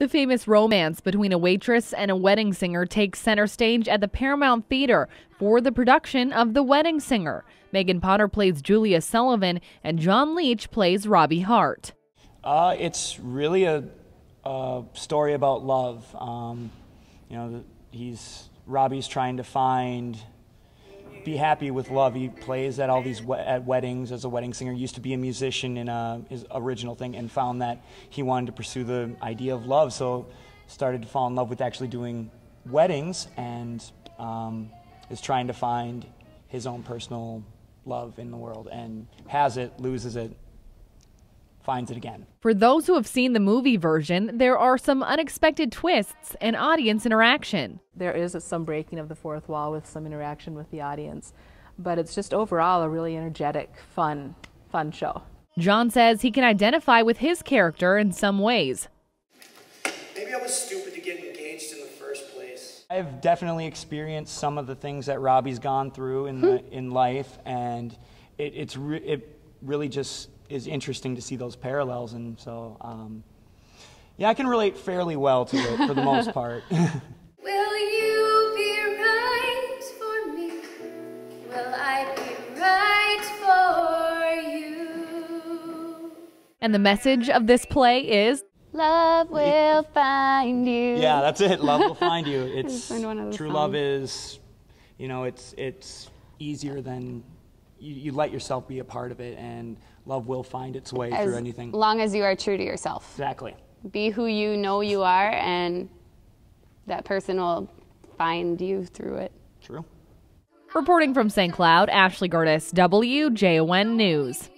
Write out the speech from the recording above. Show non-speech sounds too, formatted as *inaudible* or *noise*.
The famous romance between a waitress and a wedding singer takes center stage at the Paramount Theatre for the production of The Wedding Singer. Megan Potter plays Julia Sullivan, and John Leach plays Robbie Hart. Uh, it's really a, a, story about love. Um, you know, he's Robbie's trying to find be happy with love. He plays at all these we- at weddings as a wedding singer. He Used to be a musician in a, his original thing, and found that he wanted to pursue the idea of love. So started to fall in love with actually doing weddings, and um, is trying to find his own personal love in the world, and has it, loses it, finds it again. For those who have seen the movie version, there are some unexpected twists and audience interaction. There is some breaking of the fourth wall with some interaction with the audience, but it's just overall a really energetic, fun, fun show. John says he can identify with his character in some ways. Maybe I was stupid to get engaged in the first place. I've definitely experienced some of the things that Robbie's gone through in the, *laughs* in life, and it, it's re- it really just is interesting to see those parallels. And so, um, yeah, I can relate fairly well to it for the most *laughs* part. *laughs* Will you be right for me? Will I be right for you? And the message of this play is Love will find you. yeah, that's it. Love will find you. *laughs* It's find one of the true songs. love is, you know, it's it's easier than you, you let yourself be a part of it, and love will find its way as through anything. As long as you are true to yourself. exactly. Be who you know you are, and that person will find you through it. True. reporting from St. Cloud, Ashley Gertis, WJON News.